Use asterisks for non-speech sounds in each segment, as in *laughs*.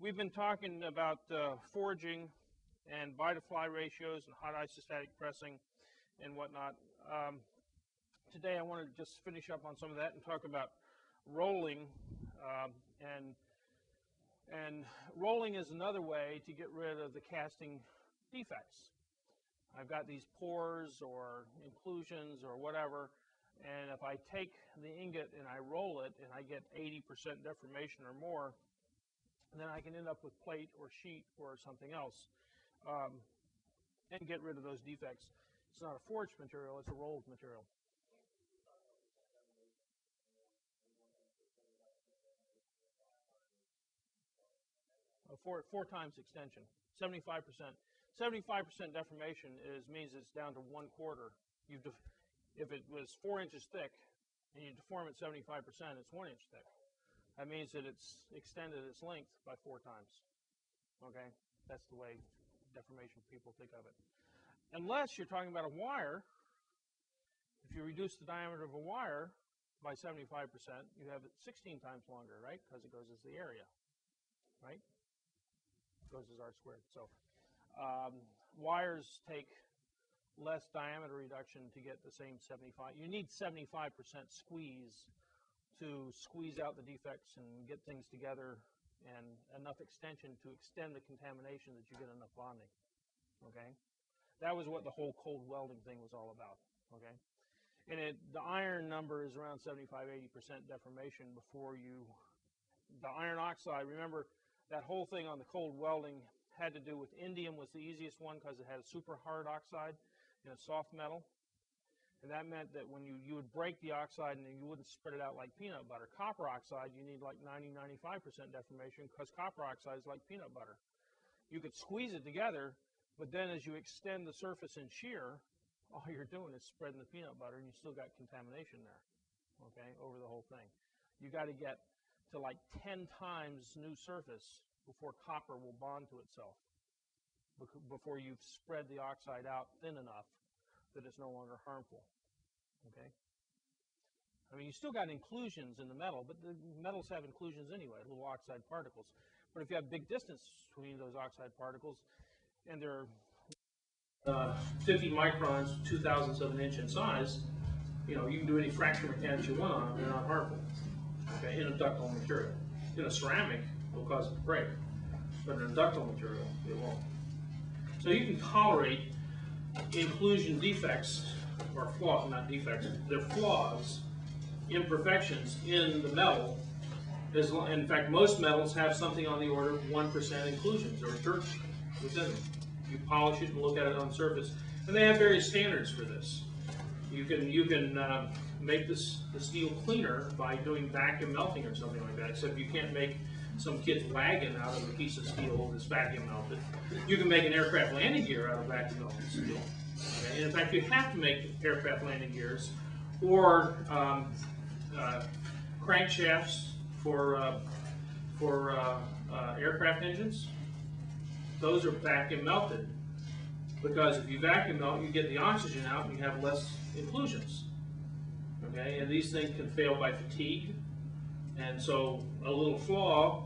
we've been talking about uh, forging and bite-to-fly ratios and hot isostatic pressing and whatnot. Um, today I want to just finish up on some of that and talk about rolling um, and and rolling is another way to get rid of the casting defects. I've got these pores or inclusions or whatever, and if I take the ingot and I roll it and I get 80% deformation or more, then I can end up with plate or sheet or something else um, and get rid of those defects. It's not a forged material, it's a rolled material. A four, four times extension, 75%. 75% deformation is means it's down to one quarter. You if it was four inches thick and you deform it 75%, it's one inch thick. That means that it's extended its length by four times. Okay, that's the way deformation people think of it. Unless you're talking about a wire, if you reduce the diameter of a wire by 75%, you have it 16 times longer, right? Because it goes as the area, right? It goes as r squared. So um, wires take less diameter reduction to get the same 75. You need 75% squeeze to squeeze out the defects and get things together and enough extension to extend the contamination that you get enough bonding. Okay? That was what the whole cold welding thing was all about. Okay? And it, the iron number is around 75, 80% deformation before you, the iron oxide, remember that whole thing on the cold welding had to do with indium was the easiest one because it had a super hard oxide in a soft metal. And that meant that when you, you would break the oxide and you wouldn't spread it out like peanut butter. Copper oxide, you need like 90, 95% deformation because copper oxide is like peanut butter. You could squeeze it together, but then as you extend the surface in shear, all you're doing is spreading the peanut butter and you still got contamination there, okay, over the whole thing. You got to get to like 10 times new surface before copper will bond to itself, before you've spread the oxide out thin enough that it's no longer harmful. Okay? I mean, you still got inclusions in the metal, but the metals have inclusions anyway, little oxide particles. But if you have big distance between those oxide particles, and they're uh, 50 microns, two thousandths of an inch in size, you know, you can do any fracture mechanics you want on them, they're not harmful. Okay, in a ductile material. In a ceramic, it'll cause it to break. But in a ductile material, it won't. So you can tolerate inclusion defects, or flaws, not defects, they're flaws, imperfections in the metal. As, in fact, most metals have something on the order of 1% inclusions or dirt within them. You polish it and look at it on surface. And they have various standards for this. You can, you can uh, make this, the steel cleaner by doing vacuum melting or something like that, except you can't make some kid's wagon out of a piece of steel that's vacuum melted. You can make an aircraft landing gear out of vacuum melted steel. In fact, you have to make aircraft landing gears or um, uh, crankshafts for uh, for uh, uh, aircraft engines. Those are vacuum melted because if you vacuum melt, you get the oxygen out and you have less inclusions. Okay, and these things can fail by fatigue. And so a little flaw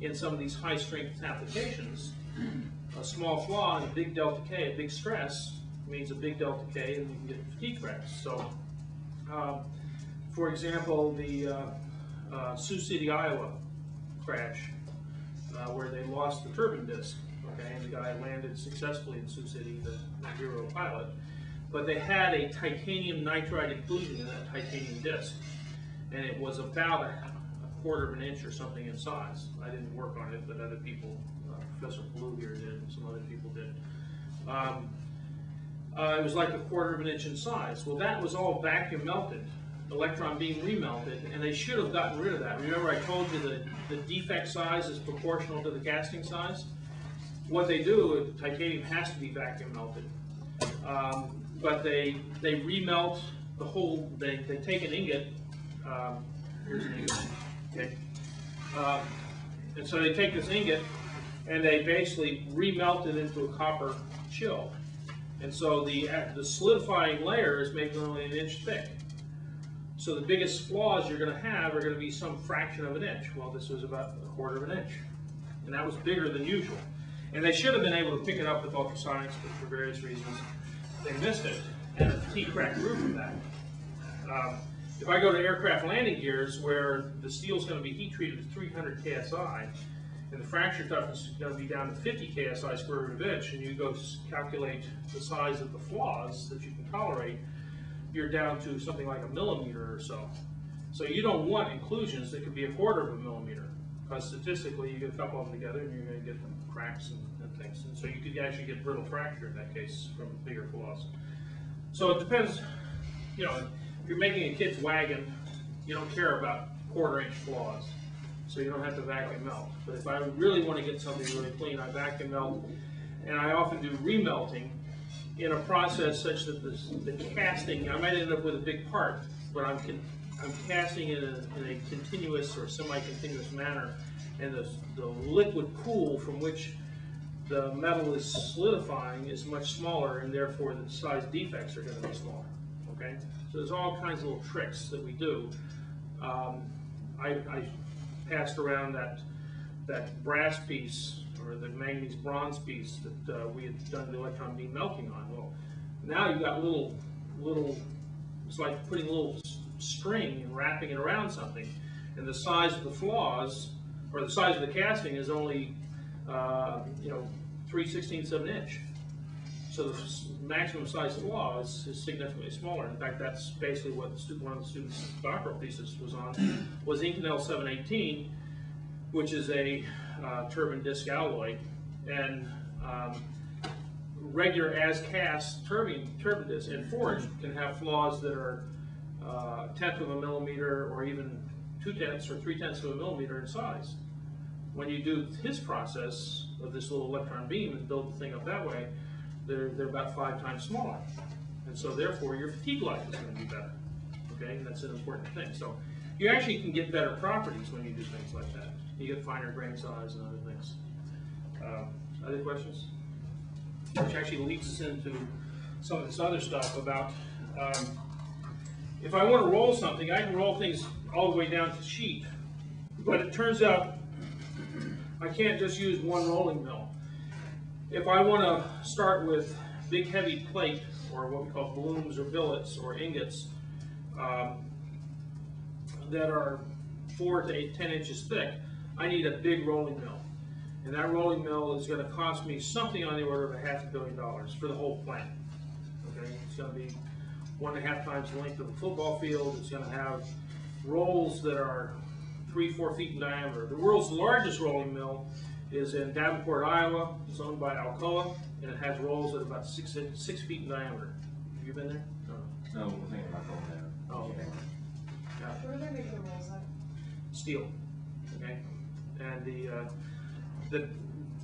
in some of these high strength applications, a small flaw in a big delta K, a big stress, means a big delta K and you can get fatigue cracks. So, um, for example, the uh, uh, Sioux City, Iowa crash, uh, where they lost the turbine disc, okay, and the guy landed successfully in Sioux City, the, hero pilot, but they had a titanium nitride inclusion in that titanium disc, and it was about a quarter of an inch or something in size. I didn't work on it, but other people, uh, Professor Blue here did, and some other people did. Um, uh, it was like a quarter of an inch in size. Well, that was all vacuum melted, electron beam remelted, and they should have gotten rid of that. Remember I told you that the defect size is proportional to the casting size? What they do, titanium has to be vacuum melted. Um, but they they remelt the whole, they, they take an ingot, um, here's an ingot, Okay. Um, and so they take this ingot and they basically remelt it into a copper chill. And so the, the solidifying layer is maybe only an inch thick. So the biggest flaws you're going to have are going to be some fraction of an inch. Well, this was about a quarter of an inch. and that was bigger than usual. And they should have been able to pick it up with ultrasonics, but for various reasons, they missed it, and the T cracked through from that. Um, if I go to aircraft landing gears, where the steel's going to be heat treated to 300 ksi, and the fracture toughness is going to be down to 50 ksi square root of inch, and you go calculate the size of the flaws that you can tolerate, you're down to something like a millimeter or so. So you don't want inclusions that could be a quarter of a millimeter, because statistically, you get a couple of them together, and you're going to get cracks and, and things. And so you could actually get brittle fracture in that case from bigger flaws. So it depends, you know, if you're making a kid's wagon, you don't care about quarter inch flaws. So you don't have to vacuum melt. But if I really want to get something really clean, I vacuum melt. And I often do remelting in a process such that the, the casting, I might end up with a big part, but I'm, I'm casting it in a, in a continuous or semi-continuous manner. And the, the liquid pool from which the metal is solidifying is much smaller and therefore the size defects are gonna be smaller, okay? So there's all kinds of little tricks that we do. Um, I, I passed around that, that brass piece or the manganese bronze piece that, uh, we had done the electron beam melting on. Well, now you've got little, little, it's like putting a little string and wrapping it around something. And the size of the flaws, or the size of the casting is only uh, you know, three sixteenths of an inch. So the maximum size of flaw is, is significantly smaller. In fact, that's basically what the stu- one of the students' doctoral thesis was on, was Inconel seven eighteen, which is a uh, turbine disc alloy. And um, regular as cast turbine, turbine disc and forged can have flaws that are uh, tenth of a millimeter or even two tenths or three tenths of a millimeter in size when you do his process of this little electron beam and build the thing up that way, they're, they're about five times smaller. And so therefore, your fatigue life is gonna be better, okay? And that's an important thing. So you actually can get better properties when you do things like that. You get finer grain size and other things. Um, Other questions? Which actually leads us into some of this other stuff about, um, if I wanna roll something, I can roll things all the way down to sheet. But it turns out I can't just use one rolling mill. If I want to start with big heavy plate, or what we call blooms or billets or ingots, um, that are four to eight, ten inches thick, I need a big rolling mill. And that rolling mill is going to cost me something on the order of a half a billion dollars for the whole plant. Okay, it's going to be one and a half times the length of a football field. It's going to have rolls that are three, four feet in diameter. The world's largest rolling mill is in Davenport, Iowa. It's owned by Alcoa, and it has rolls that are about six, in- six feet in diameter. Have you been there? No. No, we're thinking about going there. Oh, okay. Yeah Where are they making the rolls at? steel, okay? And the, uh, the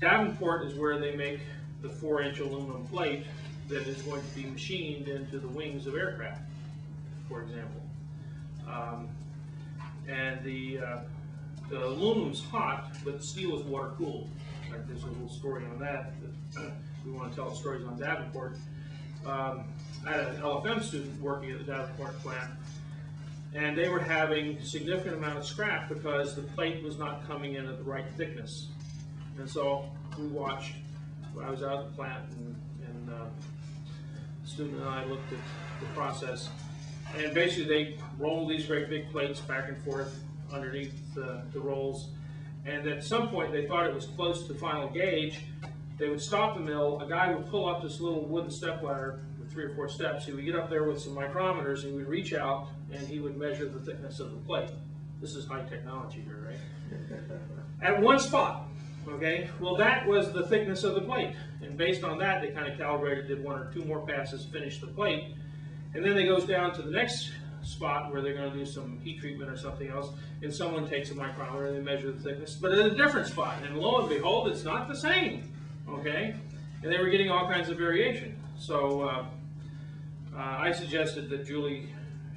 Davenport is where they make the four-inch aluminum plate that is going to be machined into the wings of aircraft, for example. Um, And the, uh, the aluminum's hot, but steel is water-cooled. In fact, there's a little story on that, that uh, we want to tell stories on Davenport. Um, I had an LFM student working at the Davenport plant, and they were having significant amount of scrap because the plate was not coming in at the right thickness. And so we watched, I was out at the plant and, and, uh, the student and I looked at the process. And basically they roll these great big plates back and forth underneath the, the rolls. And at some point, they thought it was close to final gauge. They would stop the mill, a guy would pull up this little wooden step ladder with three or four steps. He would get up there with some micrometers, he would reach out, and he would measure the thickness of the plate. This is high technology here, right? *laughs* At one spot, okay? Well, that was the thickness of the plate. And based on that, they kind of calibrated, did one or two more passes, finished the plate. And then they goes down to the next spot where they're gonna do some heat treatment or something else, and someone takes a micrometer and they measure the thickness, but at a different spot, and lo and behold, it's not the same, okay? And they were getting all kinds of variation. So, uh, uh, I suggested that Julie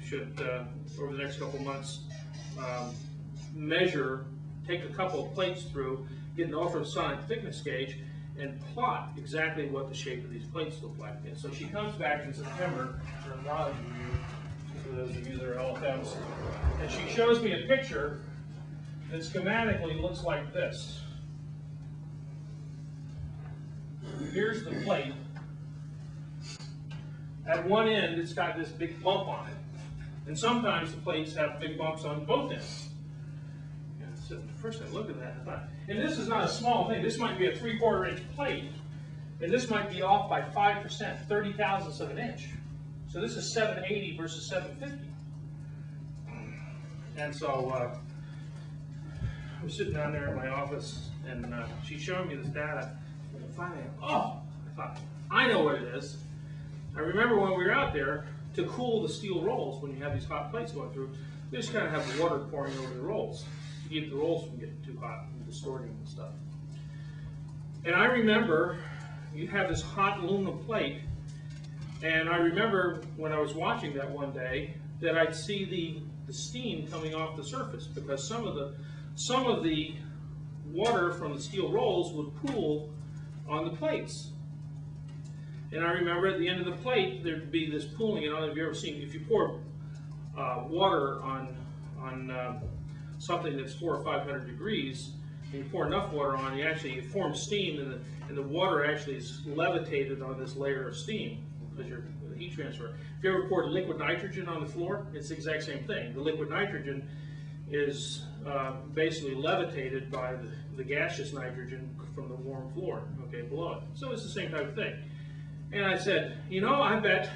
should, uh, over the next couple months, um, measure, take a couple of plates through, get an ultrasonic thickness gauge, and plot exactly what the shape of these plates look like. And so she comes back in September for a knowledge review, for those of you that are LFMs, and she shows me a picture that schematically looks like this. here's the plate. At one end, it's got this big bump on it. And sometimes the plates have big bumps on both ends. And so first I looked at that, and this is not a small thing, this might be a three quarter inch plate, and this might be off by five percent, thirty thousandths of an inch. So this is seven eighty versus seven fifty. And so, uh, I was sitting down there in my office, and, uh, she's showing me this data, and finally, oh, I thought, I know what it is. I remember when we were out there, to cool the steel rolls, when you have these hot plates going through, you just kind of have the water pouring over the rolls, to keep the rolls from getting too hot and distorting and stuff. And I remember, you have this hot aluminum plate, and I remember when I was watching that one day, that I'd see the, the steam coming off the surface, because some of the, some of the water from the steel rolls would pool on the plates. And I remember at the end of the plate, there'd be this pooling, and I don't know if you've ever seen, if you pour, uh, water on, on, uh, something that's four or five hundred degrees, and you pour enough water on, you actually, it forms steam, and the, and the water actually is levitated on this layer of steam, because you're, heat transfer. If you ever poured liquid nitrogen on the floor, it's the exact same thing. The liquid nitrogen is, uh, basically levitated by the, the gaseous nitrogen from the warm floor, okay, below it. So it's the same type of thing. And I said, you know, I bet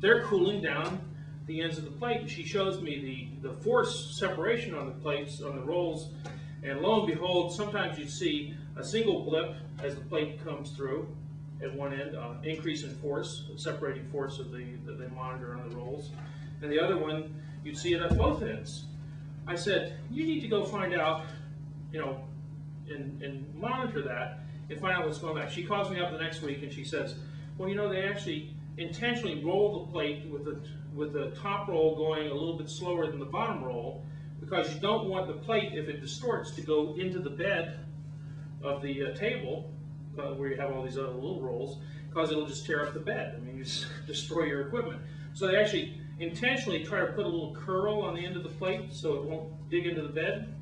they're cooling down the ends of the plate. And she shows me the, the force separation on the plates, on the rolls. And lo and behold, sometimes you see a single blip as the plate comes through at one end, uh, increase in force, separating force of the, that they monitor on the rolls. And the other one, you'd see it at both ends. I said, you need to go find out, you know, and, and monitor that and find out what's going on. She calls me up the next week and she says, well, you know, they actually intentionally roll the plate with the, with the top roll going a little bit slower than the bottom roll because you don't want the plate, if it distorts, to go into the bed of the uh, table uh, where you have all these other little rolls because it'll just tear up the bed. I mean, you just *laughs* destroy your equipment. So they actually intentionally try to put a little curl on the end of the plate so it won't dig into the bed,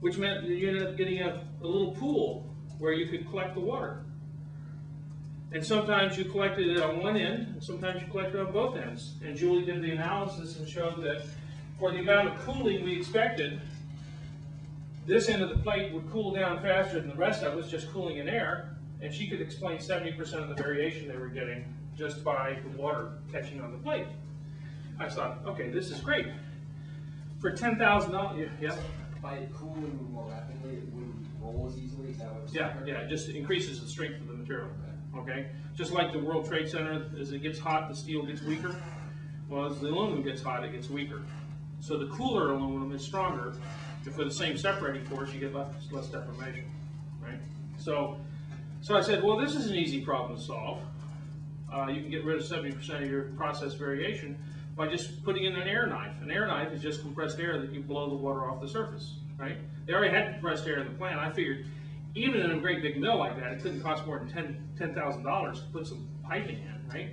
which meant you ended up getting a, a little pool where you could collect the water. And sometimes you collected it on one end, and sometimes you collected it on both ends. And Julie did the analysis and showed that for the amount of cooling we expected, this end of the plate would cool down faster than the rest of it was just cooling in air, and she could explain 70% of the variation they were getting just by the water catching on the plate. I thought, okay, this is great. For ten thousand dollars, yeah, By cooling more rapidly, it wouldn't roll as easily, is that what yeah, yeah, it just increases the strength of the material. Okay, just like the World Trade Center, as it gets hot, the steel gets weaker. Well, as the aluminum gets hot, it gets weaker. So the cooler aluminum is stronger, for the same separating force, you get less, less deformation, right? So, so I said, well, this is an easy problem to solve. Uh, you can get rid of seventy percent of your process variation by just putting in an air knife. An air knife is just compressed air that you blow the water off the surface, right? They already had compressed air in the plant. I figured even in a great big mill like that, it couldn't cost more than ten ten thousand dollars to put some piping in, right?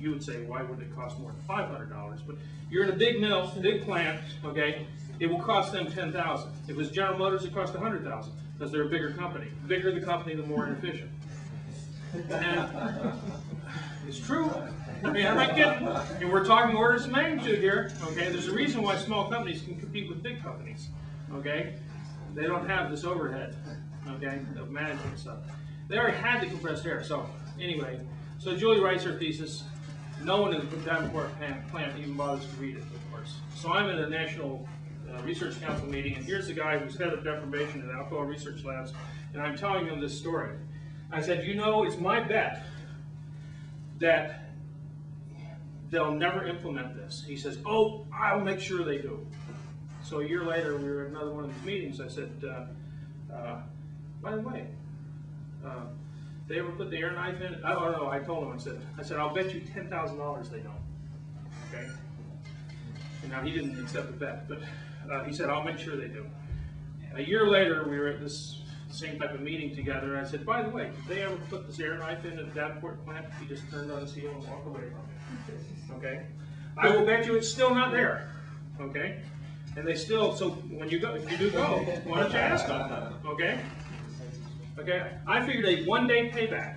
You, would say, why wouldn't it cost more than five hundred dollars? But you're in a big mill, big plant, okay? It will cost them ten thousand. If it was General Motors, it cost a hundred thousand because they're a bigger company. The bigger the company, the more inefficient. And it's true. I mean, I'm not kidding. And we're talking orders of magnitude here, okay? There's a reason why small companies can compete with big companies, okay? They don't have this overhead, okay, of managing stuff. They already had the compressed air, so anyway. So Julie writes her thesis. No one in the Davenport plant, even bothers to read it, of course. So I'm in a National uh, Research Council meeting, and here's the guy who's head of deformation at Alcoa Research Labs, and I'm telling him this story. I said, you know, it's my bet that they'll never implement this. He says, oh, I'll make sure they do. So a year later, we were at another one of these meetings. I said, uh, uh, by the way, uh, they ever put the air knife in? I don't know. I told him. I said, I said, I'll bet you ten thousand dollars they don't. Okay. And now he didn't accept the bet, but uh, he said, I'll make sure they do. A year later, we were at this same type of meeting together. And I said, by the way, did they ever put this air knife in at the Davenport plant? He just turned on his heel and walked away from it. Okay. I will bet you it's still not there. Okay. And they still, so when you go, if you do go, why don't you ask them, okay? Okay, I figured a one-day payback.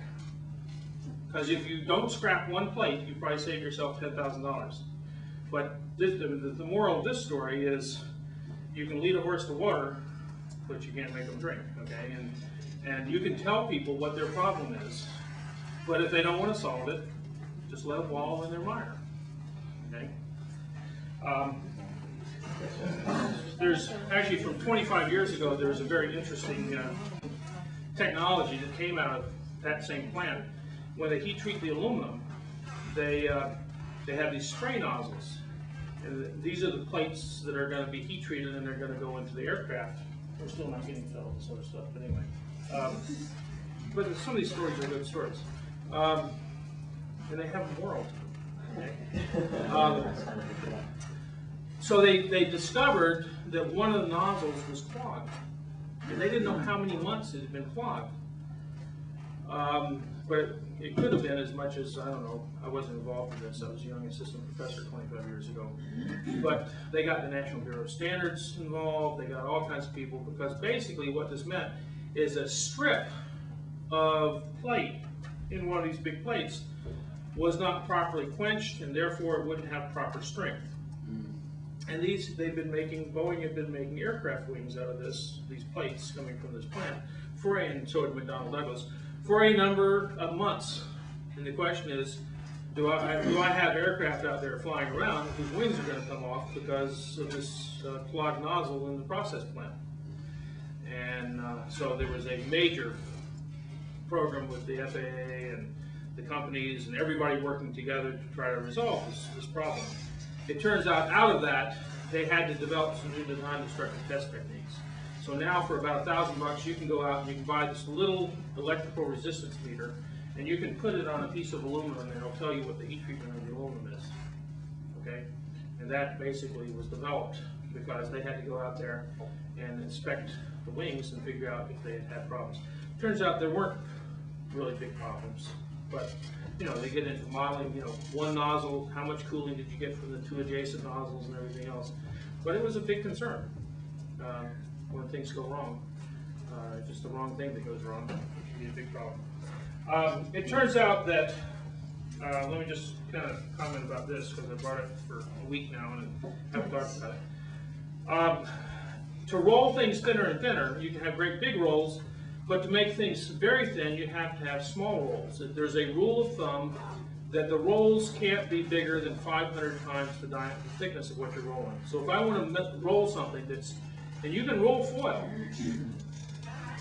Because if you don't scrap one plate, you probably save yourself ten thousand dollars. But this, the- the moral of this story is, you can lead a horse to water, but you can't make them drink, okay? And, and you can tell people what their problem is, but if they don't wanna solve it, just let them wallow in their mire, okay? Um, There's, actually, from twenty-five years ago, there was a very interesting, uh, technology that came out of that same plant. When they heat treat the aluminum, they, uh, they have these spray nozzles. And these are the plates that are gonna be heat treated and they're gonna go into the aircraft. We're still not getting to all this sort of stuff, but anyway. Um, But some of these stories are good stories. Um, and they have a moral to them. Um, So they, they discovered that one of the nozzles was clogged. And they didn't know how many months it had been clogged. Um, but it could have been as much as, I don't know, I wasn't involved in this, I was a young assistant professor twenty-five years ago. But they got the National Bureau of Standards involved, they got all kinds of people, because basically what this meant is a strip of plate in one of these big plates was not properly quenched, and therefore it wouldn't have proper strength. Hmm. And these, they've been making, Boeing had been making aircraft wings out of this, these plates coming from this plant, for and so had McDonnell Douglas, for a number of months. And the question is, do I, do I have aircraft out there flying around whose wings are gonna come off because of this uh, clogged nozzle in the process plant? And, uh, so there was a major program with the FAA and the companies and everybody working together to try to resolve this, this problem. It turns out, out of that, they had to develop some new design destructive test techniques. So now for about a thousand bucks, you can go out and you can buy this little electrical resistance meter, and you can put it on a piece of aluminum, and it'll tell you what the heat treatment of the aluminum is. Okay? And that basically was developed because they had to go out there and inspect the wings and figure out if they had had problems. Turns out there weren't really big problems, but, you know, they get into modeling, you know, one nozzle, how much cooling did you get from the two adjacent nozzles and everything else? But it was a big concern, uh, when things go wrong. Uh, just the wrong thing that goes wrong, it can be a big problem. Um, it turns out that, uh, let me just kind of comment about this, because I brought it for a week now and haven't talked about it. Um, to roll things thinner and thinner, you can have great big rolls, but to make things very thin, you have to have small rolls. There's a rule of thumb that the rolls can't be bigger than 500 times the thickness of what you're rolling. So if I want to roll something that's, and you can roll foil,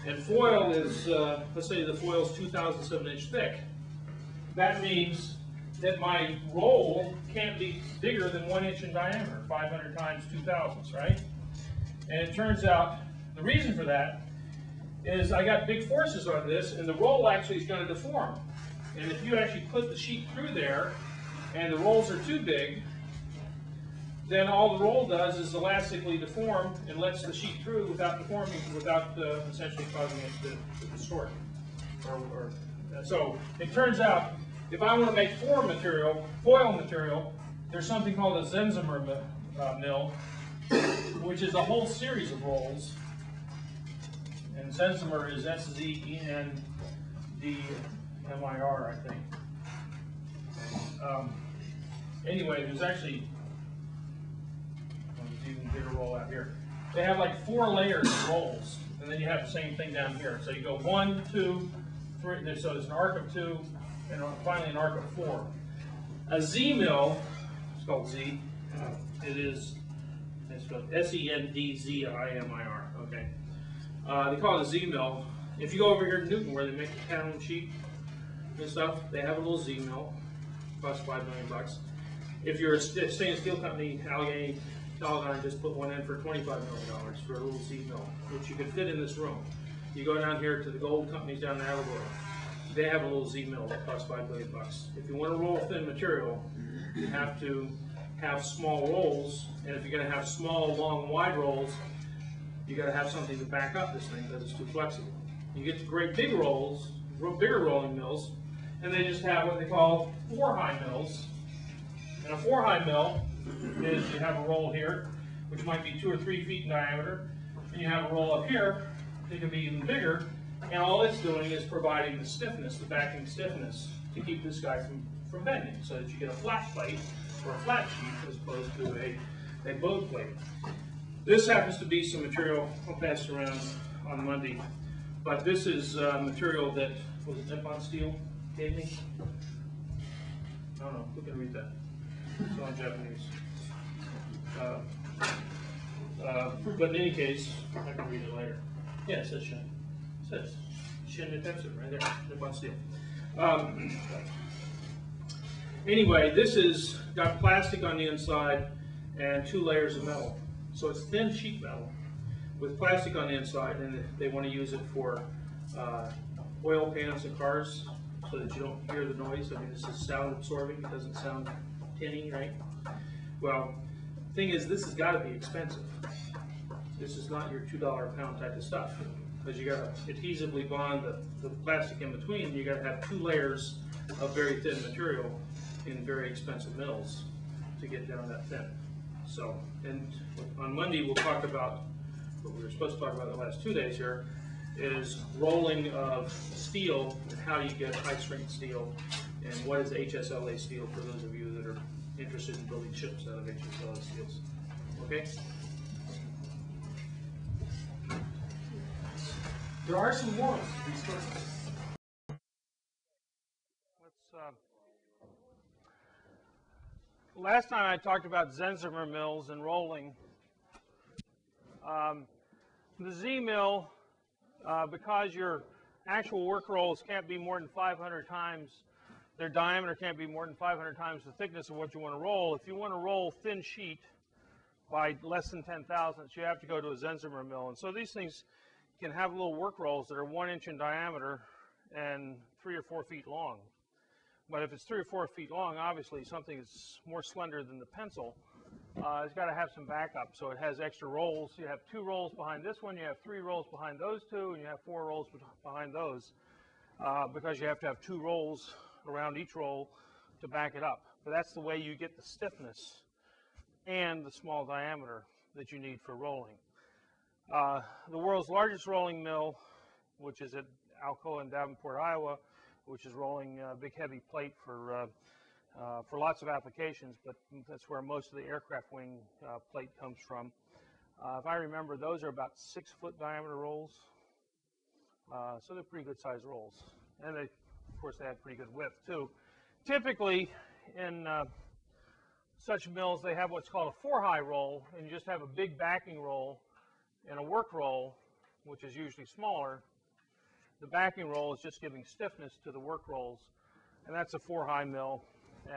and foil is, uh, let's say the foil is 2,007 inch thick. That means that my roll can't be bigger than one inch in diameter, 500 times 2,000, right? And it turns out the reason for that is I got big forces on this, and the roll actually is going to deform. And if you actually put the sheet through there, and the rolls are too big, then all the roll does is elastically deform and lets the sheet through without deforming, without uh, essentially causing it to, to distort. Or, or, so it turns out, if I want to make foil material, foil material, there's something called a Sendzimir uh, mill, which is a whole series of rolls. And Sendzimir is S-Z-E-N-D-M-I-R, I think. Um, anyway, there's actually, even bigger roll out here. They have like four layers of rolls, and then you have the same thing down here. So you go one, two, three, so there's an arc of two, and finally an arc of four. A Z mill, it's called Z, uh, it is, it's spelled S-E-N-D-Z-I-M-I-R, okay. Uh, they call it a Z mill. If you go over here to Newton where they make the paneling sheet and stuff, they have a little Z mill, costs five million bucks. If you're a stainless steel company, Allegheny, Teledyne just put one in for twenty-five million dollars for a little Z mill, which you could fit in this room. You go down here to the gold companies down in Attleboro, they have a little Z mill that costs five million bucks. If you wanna roll thin material, you have to have small rolls, and if you're gonna have small, long, wide rolls, you gotta have something to back up this thing, because it's too flexible. You get the great big rolls, bigger rolling mills, and they just have what they call four-high mills. And a four-high mill is you have a roll here, which might be two or three feet in diameter, and you have a roll up here, it can be even bigger, And all it's doing is providing the stiffness, the backing stiffness, to keep this guy from, from bending, so that you get a flat plate or a flat sheet as opposed to a, a bowed plate. This happens to be some material, I'll pass around on Monday, but this is, uh, material that, was it Nippon Steel gave me? I don't know, who can read that? It's all in Japanese. Uh, uh, But in any case, I can read it later. Yeah, it says Shin. It says Shin Nippon, right there, Nippon Steel. Um, Anyway, this is, got plastic on the inside and two layers of metal. So it's thin sheet metal with plastic on the inside, and they want to use it for uh, oil pans in cars so that you don't hear the noise. I mean, this is sound absorbing, it doesn't sound tinny, right? Well, thing is, this has got to be expensive. This is not your two dollar a pound type of stuff, because you gotta adhesively bond the, the plastic in between, you gotta have two layers of very thin material in very expensive mills to get down that thin. So, and on Monday, we'll talk about, what we were supposed to talk about the last two days here, is rolling of steel, and how you get high strength steel, and what is HSLA steel for those of you interested in building ships out of HSLA steels. Okay? There are some warrants to uh, last time I talked about Sendzimir mills and rolling. Um, the Z mill, uh, because your actual work rolls can't be more than 500 times, their diameter can't be more than 500 times the thickness of what you want to roll. If you want to roll thin sheet by less than 10 thousandths, you have to go to a Sendzimir mill. And so these things can have little work rolls that are one inch in diameter and three or four feet long. But if it's three or four feet long, obviously something that's more slender than the pencil, uh, it's got to have some backup. So it has extra rolls. You have two rolls behind this one, you have three rolls behind those two, and you have four rolls behind those uh, because you have to have two rolls around each roll to back it up. But that's the way you get the stiffness and the small diameter that you need for rolling. Uh, the world's largest rolling mill, which is at Alcoa in Davenport, Iowa, which is rolling uh, big heavy plate for uh, uh, for lots of applications, but that's where most of the aircraft wing uh, plate comes from. Uh, if I remember, those are about six foot diameter rolls, so they're pretty good sized rolls, and they, course, they have pretty good width too. Typically, in uh, such mills, they have what's called a four high roll, and you just have a big backing roll and a work roll, which is usually smaller. The backing roll is just giving stiffness to the work rolls, and that's a four high mill.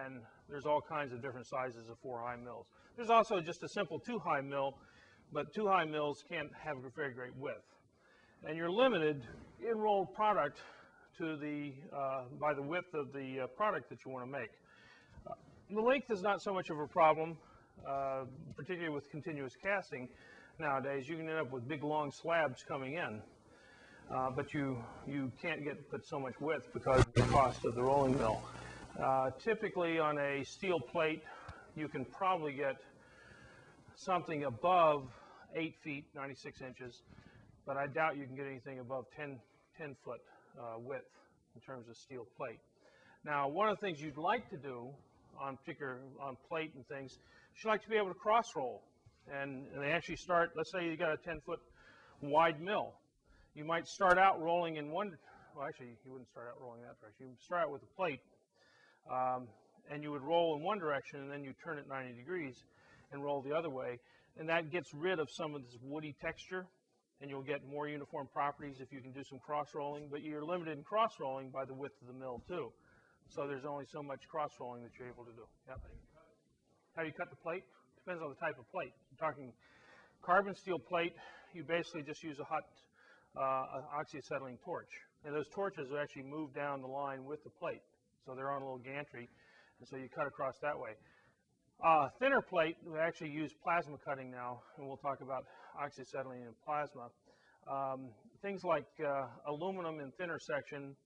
And there's all kinds of different sizes of four high mills. There's also just a simple two high mill, but two high mills can't have a very great width. And you're limited in rolled product to the uh, by the width of the uh, product that you want to make. Uh, the length is not so much of a problem, uh, particularly with continuous casting nowadays. You can end up with big long slabs coming in, uh, but you you can't get but so much width because of the cost of the rolling mill. Typically, on a steel plate, you can probably get something above eight feet, 96 inches, but I doubt you can get anything above 10 10 foot uh, width in terms of steel plate. Now, one of the things you'd like to do on particular on plate and things, is you like to be able to cross roll, and, and they actually start. Let's say you got a 10 foot wide mill, you might start out rolling in one. Well, actually, you wouldn't start out rolling that direction. You start out with a plate, um, and you would roll in one direction, and then you turn it 90 degrees and roll the other way, and that gets rid of some of this woody texture and you'll get more uniform properties if you can do some cross rolling, but you're limited in cross rolling by the width of the mill too. So there's only so much cross rolling that you're able to do. Yep. How you cut the plate? Depends on the type of plate. I'm talking carbon steel plate, you basically just use a hot uh, oxyacetylene torch. And those torches will actually move down the line with the plate. So they're on a little gantry, and so you cut across that way. Uh, thinner plate, we actually use plasma cutting now, and we'll talk about oxyacetylene and plasma. Um, things like uh, aluminum in thinner section,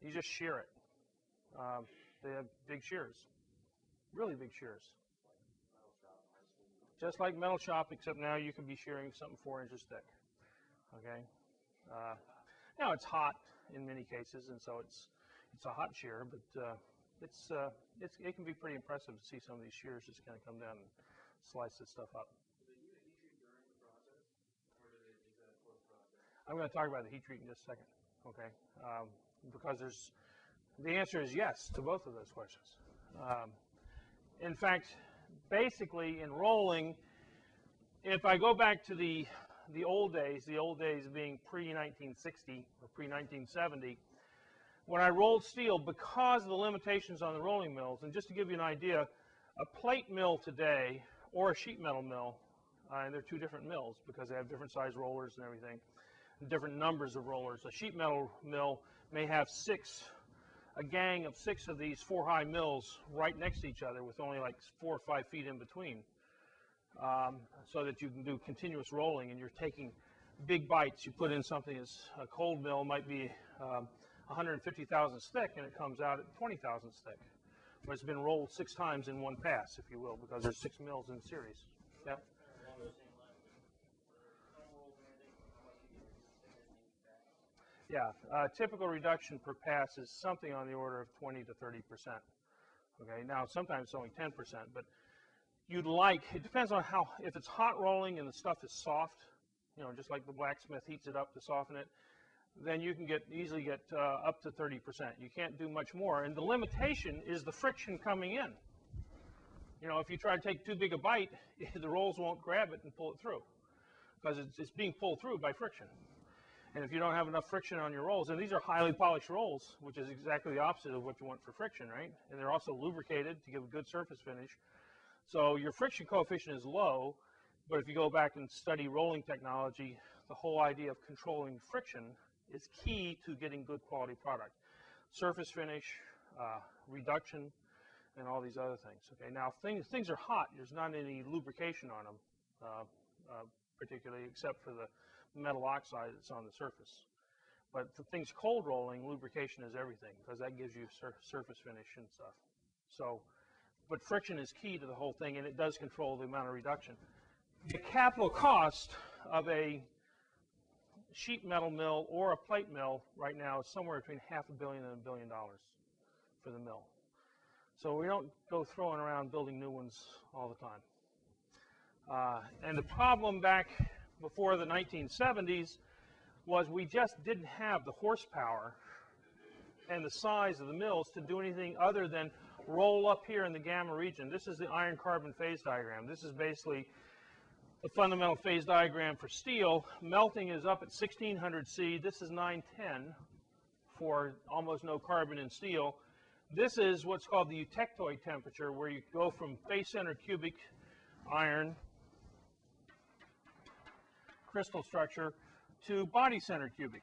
you just shear it. Um, they have big shears, really big shears. Just like metal shop, except now you can be shearing something four inches thick. Okay. Uh, now now it's hot in many cases, and so it's it's a hot shear, but uh, it's uh, it's it can be pretty impressive to see some of these shears just kind of come down and slice this stuff up. I'm going to talk about the heat treat in just a second, okay? Um, because there's the answer is yes to both of those questions. Um, in fact, basically in rolling, if I go back to the the old days, the old days being pre-1960 or pre-1970, when I rolled steel, because of the limitations on the rolling mills, and just to give you an idea, a plate mill today or a sheet metal mill, uh, and they're two different mills because they have different size rollers and everything, different numbers of rollers. A sheet metal mill may have six, a gang of six of these four high mills right next to each other with only like four or five feet in between um, so that you can do continuous rolling and you're taking big bites. You put in something as a cold mill might be um, 150 thousandths thick and it comes out at 20 thousandths thick. But it's been rolled six times in one pass, if you will, because there's six mills in series. Yeah. Yeah, uh, typical reduction per pass is something on the order of 20 to 30 percent. Okay, now sometimes it's only 10 percent, but you'd like, it depends on how, if it's hot rolling and the stuff is soft, you know, just like the blacksmith heats it up to soften it, then you can get easily get uh, up to 30%. You can't do much more. And the limitation is the friction coming in. You know, if you try to take too big a bite, *laughs* the rolls won't grab it and pull it through because it's, it's being pulled through by friction. And if you don't have enough friction on your rolls, and these are highly polished rolls, which is exactly the opposite of what you want for friction, right? And they're also lubricated to give a good surface finish. So your friction coefficient is low, but if you go back and study rolling technology, the whole idea of controlling friction is key to getting good quality product. Surface finish, uh, reduction, and all these other things. Okay, now things, things are hot, there's not any lubrication on them, uh, uh, particularly except for the metal oxide that's on the surface. But for things cold rolling, lubrication is everything because that gives you sur surface finish and stuff. So but friction is key to the whole thing, and it does control the amount of reduction. The capital cost of a sheet metal mill or a plate mill right now is somewhere between half a billion and a billion dollars for the mill. So we don't go throwing around building new ones all the time. Uh, and the problem back before the 1970s was we just didn't have the horsepower and the size of the mills to do anything other than roll up here in the gamma region. This is the iron carbon phase diagram. This is basically the fundamental phase diagram for steel. Melting is up at 1600 C. This is 910 for almost no carbon in steel. This is what's called the eutectoid temperature, where you go from face center cubic iron crystal structure to body center cubic.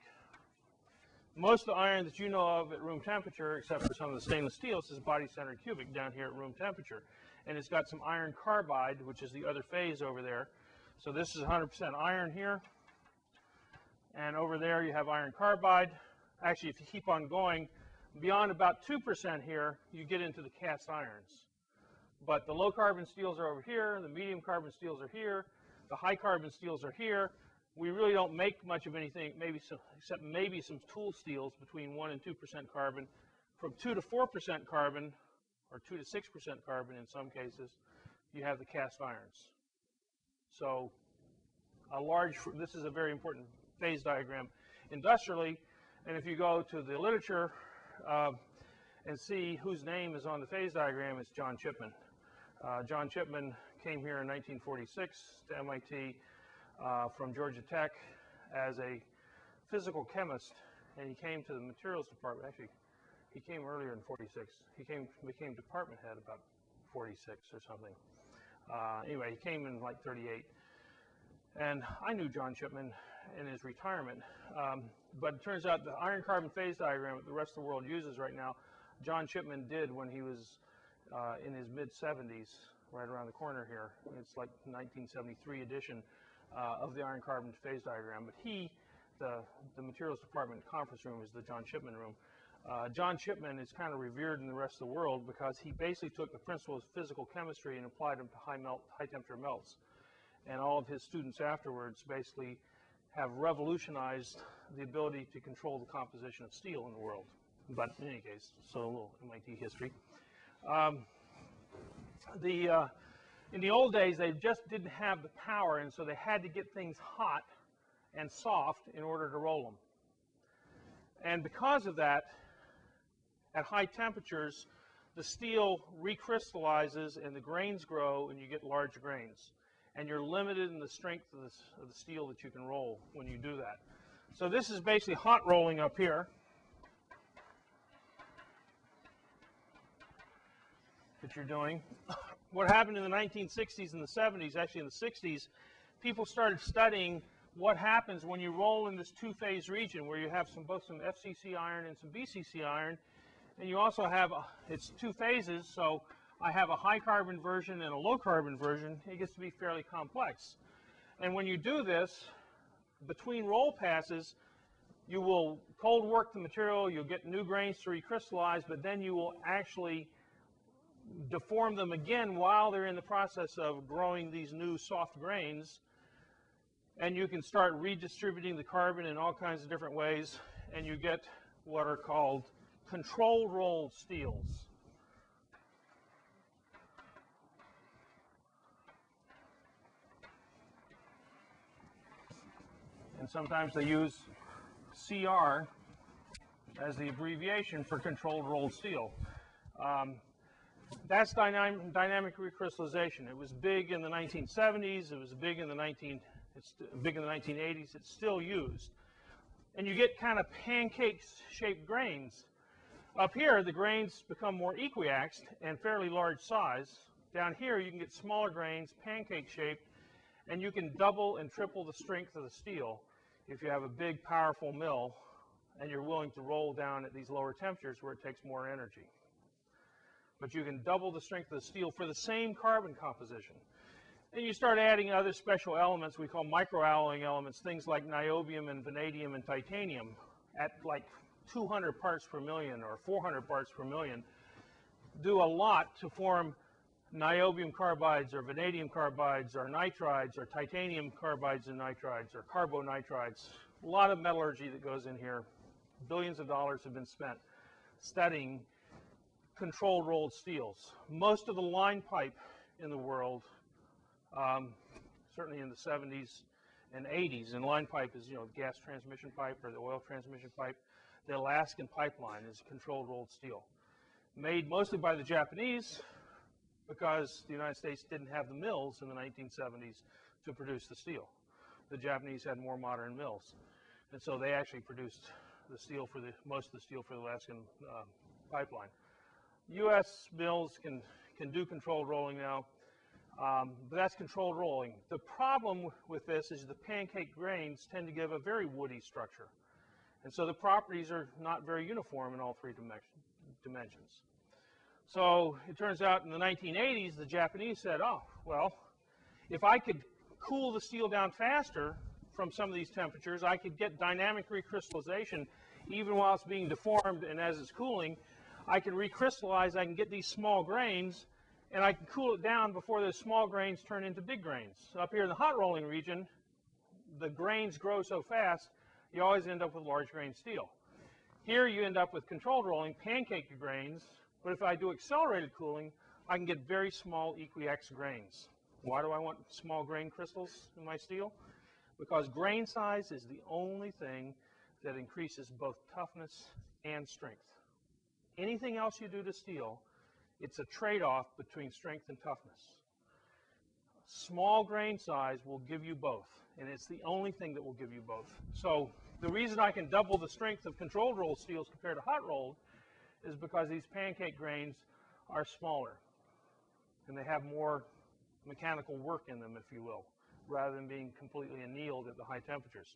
Most of the iron that you know of at room temperature, except for some of the stainless steels, is body center cubic down here at room temperature. And it's got some iron carbide, which is the other phase over there. So this is 100% iron here. And over there you have iron carbide. Actually, if you keep on going, beyond about 2% here, you get into the cast irons. But the low carbon steels are over here, the medium carbon steels are here, the high carbon steels are here, we really don't make much of anything, maybe some, except maybe some tool steels between 1 and 2% carbon. From 2 to 4% carbon, or 2 to 6% carbon in some cases, you have the cast irons. So a large, this is a very important phase diagram industrially, and if you go to the literature uh, and see whose name is on the phase diagram, it's John Chipman. Uh, John Chipman came here in 1946 to MIT uh, from Georgia Tech as a physical chemist, and he came to the materials department. Actually, he came earlier in 46. He came became department head about 46 or something. Uh, anyway, he came in like 38. And I knew John Chipman in his retirement. Um, but it turns out the iron carbon phase diagram that the rest of the world uses right now, John Chipman did when he was uh, in his mid 70s, right around the corner here. It's like 1973 edition uh, of the iron carbon phase diagram. But he, the, the materials department conference room is the John Chipman room. Uh, John Chipman is kind of revered in the rest of the world because he basically took the principles of physical chemistry and applied them to high melt, high temperature melts. And all of his students afterwards basically have revolutionized the ability to control the composition of steel in the world. But in any case, so a little MIT history. Um, the uh, in the old days, they just didn't have the power, and so they had to get things hot and soft in order to roll them. And because of that, at high temperatures, the steel recrystallizes and the grains grow, and you get large grains. And you're limited in the strength of the, of the steel that you can roll when you do that. So this is basically hot rolling up here. that you're doing. *coughs* What happened in the 1960s and the 70s, actually in the 60s, people started studying what happens when you roll in this two-phase region where you have some both some FCC iron and some BCC iron, and you also have a, it's two phases. So I have a high carbon version and a low carbon version. It gets to be fairly complex, and when you do this between roll passes, you will cold work the material. You'll get new grains to recrystallize, but then you will actually deform them again while they're in the process of growing these new soft grains. And you can start redistributing the carbon in all kinds of different ways, and you get what are called control rolled steels. And sometimes they use CR as the abbreviation for controlled rolled steel. Um, that's dynamic, dynamic recrystallization. It was big in the 1970s. It was big in the 19. It's big in the 1980s. It's still used, and you get kind of pancake-shaped grains. Up here, the grains become more equiaxed and fairly large size. Down here, you can get smaller grains, pancake-shaped, and you can double and triple the strength of the steel if you have a big, powerful mill and you're willing to roll down at these lower temperatures where it takes more energy but you can double the strength of the steel for the same carbon composition. And you start adding other special elements we call microalloying elements, things like niobium and vanadium and titanium at like 200 parts per million or 400 parts per million do a lot to form niobium carbides or vanadium carbides or nitrides or titanium carbides and nitrides or carbonitrides. A lot of metallurgy that goes in here. Billions of dollars have been spent studying controlled rolled steels. Most of the line pipe in the world, um, certainly in the 70s and 80s, and line pipe is, you know, the gas transmission pipe or the oil transmission pipe. The Alaskan pipeline is controlled rolled steel. Made mostly by the Japanese because the United States didn't have the mills in the 1970s to produce the steel. The Japanese had more modern mills. And so they actually produced the steel for the, most of the steel for the Alaskan uh, pipeline. U.S. mills can, can do controlled rolling now, um, but that's controlled rolling. The problem with this is the pancake grains tend to give a very woody structure. And so the properties are not very uniform in all three dimensions. So it turns out in the 1980s, the Japanese said, oh, well, if I could cool the steel down faster from some of these temperatures, I could get dynamic recrystallization even while it's being deformed and as it's cooling, I can recrystallize, I can get these small grains, and I can cool it down before those small grains turn into big grains. So up here in the hot rolling region, the grains grow so fast, you always end up with large grain steel. Here you end up with controlled rolling, pancake grains, but if I do accelerated cooling, I can get very small equiax grains. Why do I want small grain crystals in my steel? Because grain size is the only thing that increases both toughness and strength. Anything else you do to steel, it's a trade-off between strength and toughness. Small grain size will give you both, and it's the only thing that will give you both. So the reason I can double the strength of controlled roll steels compared to hot rolled is because these pancake grains are smaller, and they have more mechanical work in them, if you will, rather than being completely annealed at the high temperatures.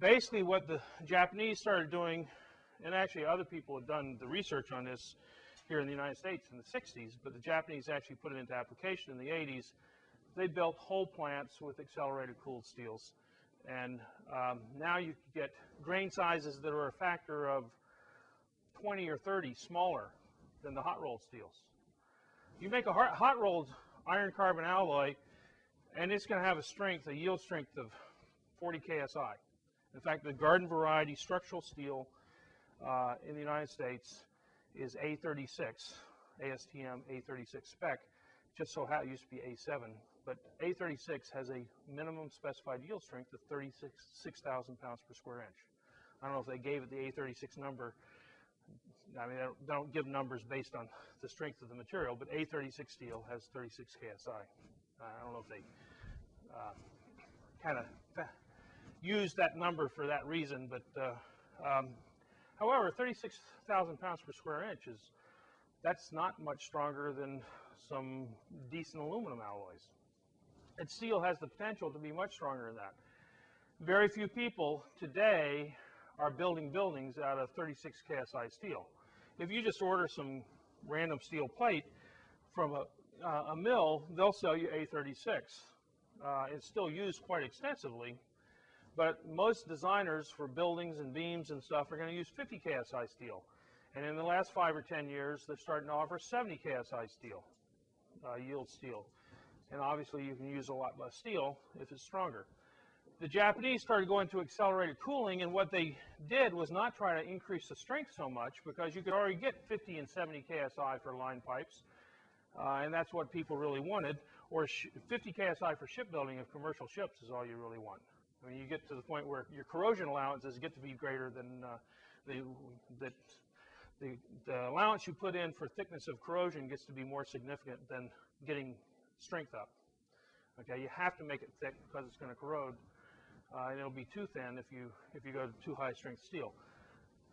Basically, what the Japanese started doing and actually other people have done the research on this here in the United States in the 60s, but the Japanese actually put it into application in the 80s. They built whole plants with accelerated cooled steels. And um, now you get grain sizes that are a factor of 20 or 30 smaller than the hot rolled steels. You make a hot rolled iron carbon alloy, and it's going to have a strength, a yield strength of 40 KSI. In fact, the garden variety structural steel uh, in the United States is A36, ASTM A36 spec. Just so how it used to be A7, but A36 has a minimum specified yield strength of 36,000 pounds per square inch. I don't know if they gave it the A36 number. I mean, they don't, they don't give numbers based on the strength of the material, but A36 steel has 36 KSI. Uh, I don't know if they uh, kind of used that number for that reason, but uh, um, however, 36,000 pounds per square inch is that's not much stronger than some decent aluminum alloys. And steel has the potential to be much stronger than that. Very few people today are building buildings out of 36 KSI steel. If you just order some random steel plate from a, uh, a mill, they'll sell you A36. Uh, it's still used quite extensively, but most designers for buildings and beams and stuff are going to use 50 KSI steel. And in the last five or 10 years, they're starting to offer 70 KSI steel, uh, yield steel. And obviously you can use a lot less steel if it's stronger. The Japanese started going to accelerated cooling, and what they did was not try to increase the strength so much because you could already get 50 and 70 KSI for line pipes, uh, and that's what people really wanted, or 50 KSI for shipbuilding of commercial ships is all you really want. I mean, you get to the point where your corrosion allowances get to be greater than uh, the, the, the, the allowance you put in for thickness of corrosion gets to be more significant than getting strength up. Okay, you have to make it thick because it's going to corrode, uh, and it'll be too thin if you if you go to too high strength steel.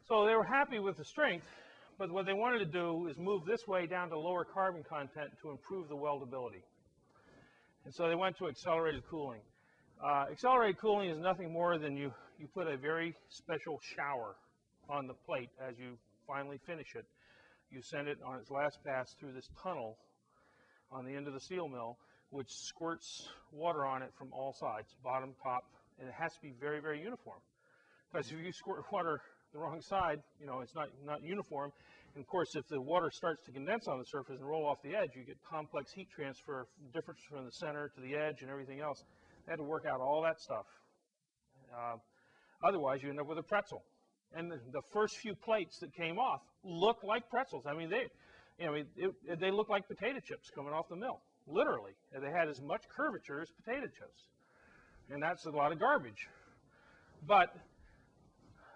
So they were happy with the strength, but what they wanted to do is move this way down to lower carbon content to improve the weldability. And so they went to accelerated cooling. Uh, accelerated cooling is nothing more than you, you put a very special shower on the plate as you finally finish it. You send it on its last pass through this tunnel on the end of the steel mill, which squirts water on it from all sides, bottom, top, and it has to be very, very uniform. Because if you squirt *laughs* water the wrong side, you know, it's not, not uniform. And of course, if the water starts to condense on the surface and roll off the edge, you get complex heat transfer, difference from the center to the edge and everything else. They had to work out all that stuff. Uh, otherwise, you end up with a pretzel. And the, the, first few plates that came off looked like pretzels. I mean, they, you know, it, it, they looked like potato chips coming off the mill, literally. They had as much curvature as potato chips. And that's a lot of garbage. But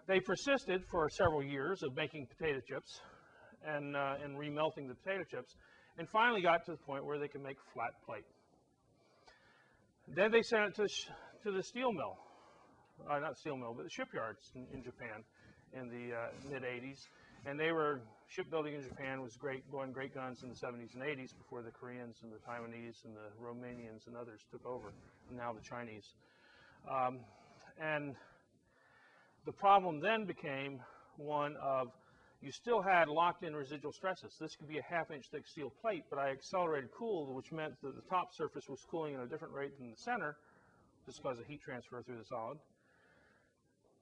they persisted for several years of making potato chips and, uh, and remelting the potato chips, and finally got to the point where they could make flat plate. Then they sent it to, to the steel mill, uh, not steel mill, but the shipyards in, in Japan in the uh, mid 80s. And they were, shipbuilding in Japan was great, going great guns in the 70s and 80s before the Koreans and the Taiwanese and the Romanians and others took over, and now the Chinese. Um, and the problem then became one of you still had locked in residual stresses. This could be a half inch thick steel plate, but I accelerated cooled, which meant that the top surface was cooling at a different rate than the center, just because of heat transfer through the solid.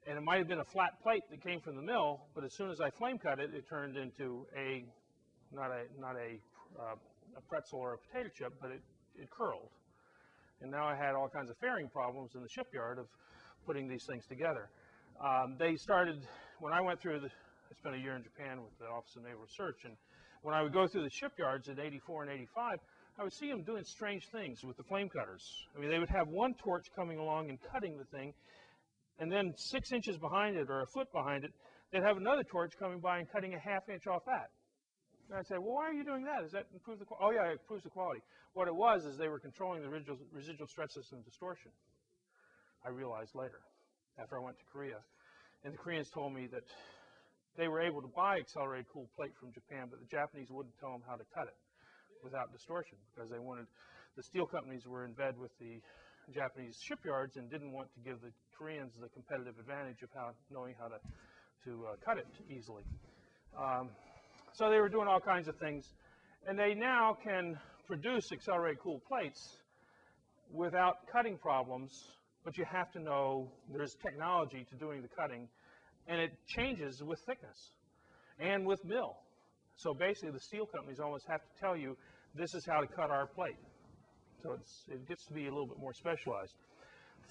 And it might have been a flat plate that came from the mill, but as soon as I flame cut it, it turned into a, not a, not a, uh, a pretzel or a potato chip, but it, it curled. And now I had all kinds of fairing problems in the shipyard of putting these things together. Um, they started, when I went through the, I spent a year in Japan with the Office of Naval Research, and when I would go through the shipyards in 84 and 85, I would see them doing strange things with the flame cutters. I mean, they would have one torch coming along and cutting the thing, and then six inches behind it or a foot behind it, they'd have another torch coming by and cutting a half inch off that. And I'd say, well, why are you doing that? Does that improve the quality? Oh, yeah, it improves the quality. What it was is they were controlling the residual, residual stresses and distortion. I realized later, after I went to Korea. And the Koreans told me that they were able to buy accelerated cool plate from Japan, but the Japanese wouldn't tell them how to cut it without distortion because they wanted the steel companies were in bed with the Japanese shipyards and didn't want to give the Koreans the competitive advantage of how knowing how to to uh, cut it easily. Um, so they were doing all kinds of things, and they now can produce accelerated cool plates without cutting problems. But you have to know there's technology to doing the cutting and it changes with thickness and with mill. So basically, the steel companies almost have to tell you this is how to cut our plate. So it gets to be a little bit more specialized.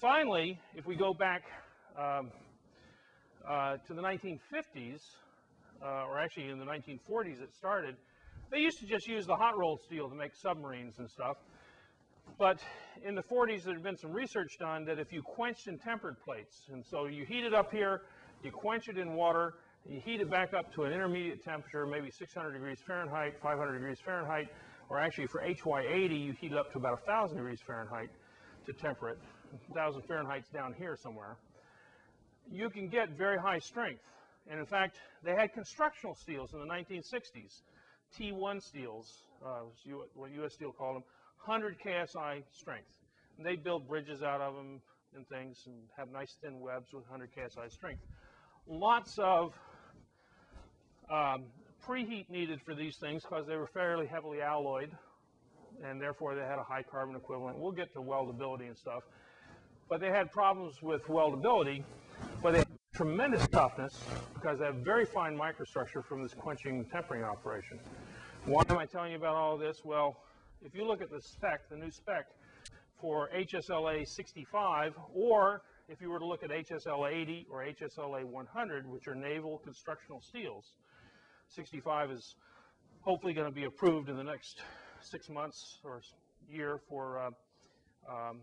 Finally, if we go back um, uh, to the 1950s, uh, or actually in the 1940s it started, they used to just use the hot rolled steel to make submarines and stuff. But in the 40s, there had been some research done that if you quenched in tempered plates, and so you heat it up here, you quench it in water, you heat it back up to an intermediate temperature, maybe 600 degrees Fahrenheit, 500 degrees Fahrenheit, or actually for HY80, you heat it up to about 1,000 degrees Fahrenheit to temper it. 1,000 Fahrenheit's down here somewhere. You can get very high strength. And in fact, they had constructional steels in the 1960s. T1 steels, uh, what U.S. Steel called them, 100 KSI strength. And they build bridges out of them and things and have nice thin webs with 100 KSI strength. Lots of um, preheat needed for these things because they were fairly heavily alloyed and therefore they had a high carbon equivalent. We'll get to weldability and stuff. But they had problems with weldability, but they had tremendous toughness because they have very fine microstructure from this quenching tempering operation. Why am I telling you about all this? Well, if you look at the spec, the new spec for HSLA 65, or if you were to look at HSLA 80 or HSLA 100, which are naval constructional steels, 65 is hopefully going to be approved in the next six months or year for uh, um,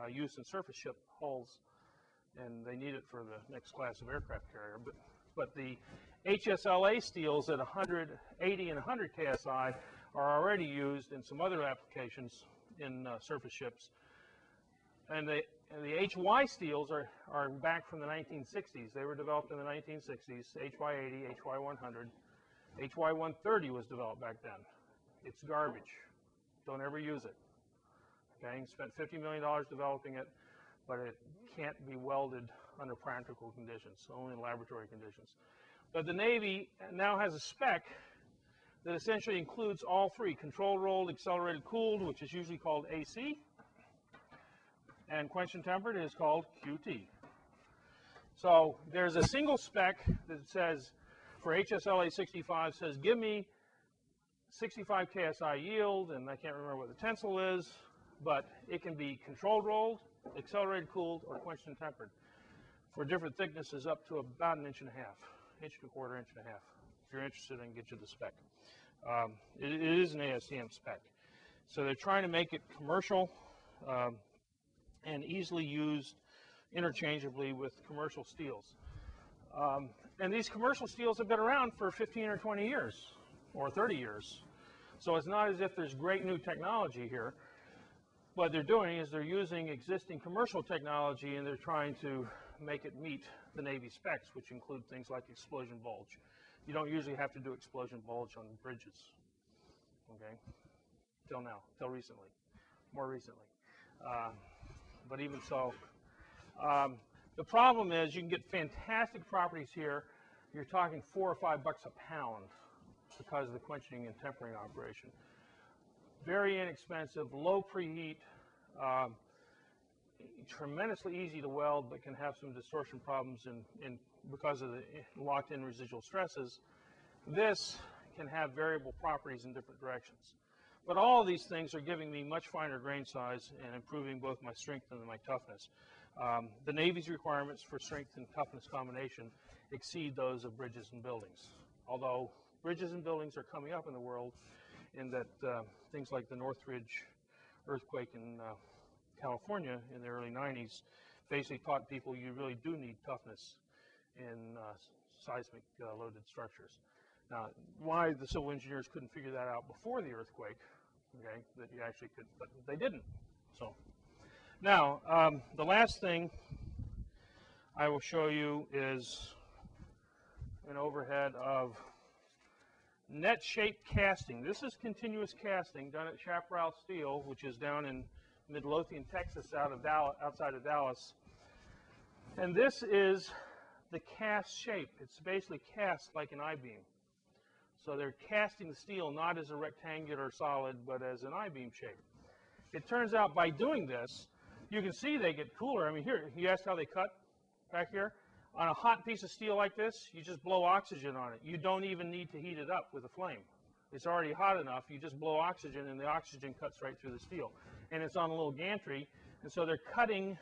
uh, use in surface ship hulls, and they need it for the next class of aircraft carrier. But, but the HSLA steels at 180 and 100 KSI are already used in some other applications in uh, surface ships. And the, and the HY steels are, are back from the 1960s. They were developed in the 1960s, HY80, HY100. HY130 was developed back then. It's garbage. Don't ever use it. Okay, spent $50 million developing it, but it can't be welded under practical conditions, only in laboratory conditions. But the Navy now has a spec that essentially includes all three, control rolled, accelerated cooled, which is usually called AC, and quench tempered is called QT. So there's a single spec that says, for HSLA 65, says give me 65 KSI yield, and I can't remember what the tensile is, but it can be controlled rolled, accelerated cooled, or quenched and tempered for different thicknesses up to about an inch and a half, inch and a quarter, inch and a half. If you're interested, I can get you the spec. Um, it, it is an ASTM spec. So they're trying to make it commercial um, and easily used interchangeably with commercial steels. Um, and these commercial steels have been around for 15 or 20 years or 30 years. So it's not as if there's great new technology here. What they're doing is they're using existing commercial technology and they're trying to make it meet the Navy specs, which include things like explosion bulge. You don't usually have to do explosion bulge on bridges, okay? Till now, till recently, more recently. Uh, but even so, um, the problem is you can get fantastic properties here. You're talking four or five bucks a pound because of the quenching and tempering operation. Very inexpensive, low preheat, um, tremendously easy to weld, but can have some distortion problems in, in because of the locked-in residual stresses. This can have variable properties in different directions. But all of these things are giving me much finer grain size and improving both my strength and my toughness. Um, the Navy's requirements for strength and toughness combination exceed those of bridges and buildings. Although bridges and buildings are coming up in the world in that uh, things like the Northridge earthquake in uh, California in the early 90s basically taught people you really do need toughness in uh, seismic uh, loaded structures. Now, why the civil engineers couldn't figure that out before the earthquake, okay, that you actually could, but they didn't. So, now, um, the last thing I will show you is an overhead of net shape casting. This is continuous casting done at Chaparral Steel, which is down in Midlothian, Texas, out of Dallas, outside of Dallas. And this is the cast shape. It's basically cast like an I-beam. So they're casting the steel not as a rectangular solid, but as an I-beam shape. It turns out by doing this, you can see they get cooler. I mean, here, you asked how they cut back here? On a hot piece of steel like this, you just blow oxygen on it. You don't even need to heat it up with a flame. It's already hot enough. You just blow oxygen, and the oxygen cuts right through the steel. And it's on a little gantry, and so they're cutting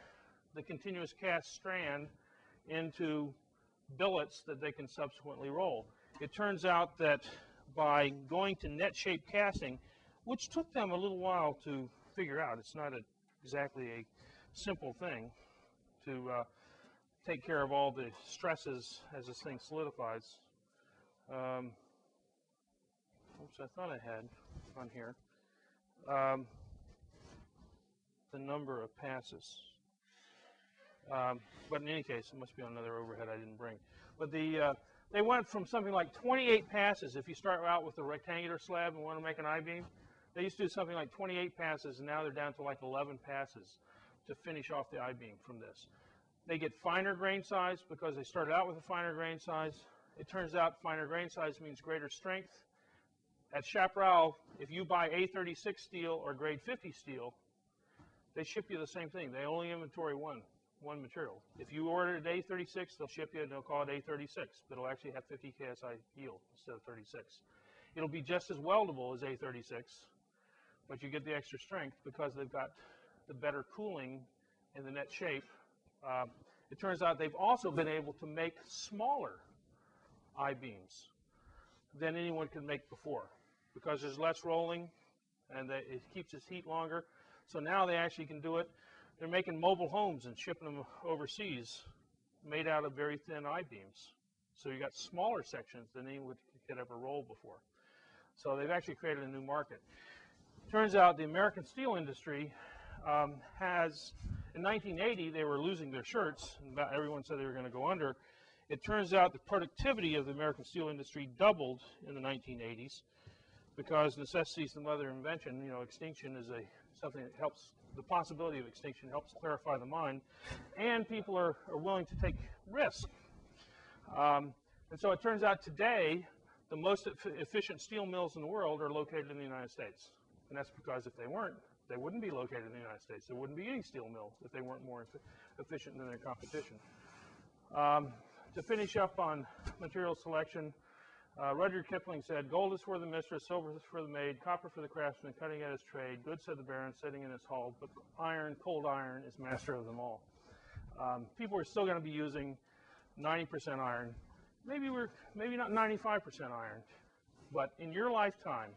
the continuous cast strand into billets that they can subsequently roll. It turns out that by going to net shape casting, which took them a little while to figure out, it's not a, exactly a simple thing to uh, take care of all the stresses as this thing solidifies. Um, oops, I thought I had on here. Um, the number of passes. Um, but in any case, it must be on another overhead I didn't bring. But the uh, they went from something like 28 passes. If you start out with a rectangular slab and want to make an I-beam, they used to do something like 28 passes, and now they're down to like 11 passes to finish off the I-beam from this. They get finer grain size because they started out with a finer grain size. It turns out finer grain size means greater strength. At Chaparral, if you buy A36 steel or grade 50 steel, they ship you the same thing. They only inventory one, one material. If you order at A36, they'll ship you and they'll call it A36, but it'll actually have 50 KSI yield instead of 36. It'll be just as weldable as A36, but you get the extra strength because they've got the better cooling in the net shape. Uh, it turns out they've also been able to make smaller I-beams than anyone could make before because there's less rolling and they, it keeps its heat longer. So now they actually can do it. They're making mobile homes and shipping them overseas made out of very thin I-beams. So you got smaller sections than anyone could ever roll before. So they've actually created a new market. Turns out the American steel industry um, has, in 1980, they were losing their shirts, and about everyone said they were going to go under. It turns out the productivity of the American steel industry doubled in the 1980s because necessity is the mother of invention. You know, extinction is a something that helps the possibility of extinction helps clarify the mind, and people are, are willing to take risk. Um, and so it turns out today, the most eff- efficient steel mills in the world are located in the United States. And that's because if they weren't, they wouldn't be located in the United States. There wouldn't be any steel mills if they weren't more effi- efficient than their competition. Um, to finish up on material selection, uh, Rudyard Kipling said, Gold is for the mistress, silver is for the maid, copper for the craftsman, cutting at his trade. Good, said the baron, sitting in his hall, but iron, cold iron, is master of them all. Um, people are still going to be using 90% iron. Maybe we're maybe not 95% iron, but in your lifetime,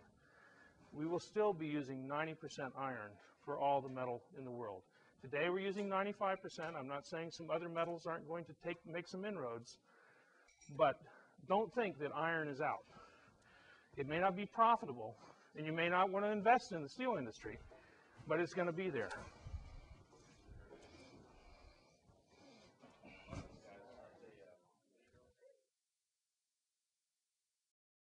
we will still be using 90% iron for all the metal in the world. Today we're using 95%. I'm not saying some other metals aren't going to take make some inroads, but don't think that iron is out. It may not be profitable, and you may not want to invest in the steel industry, but it's going to be there.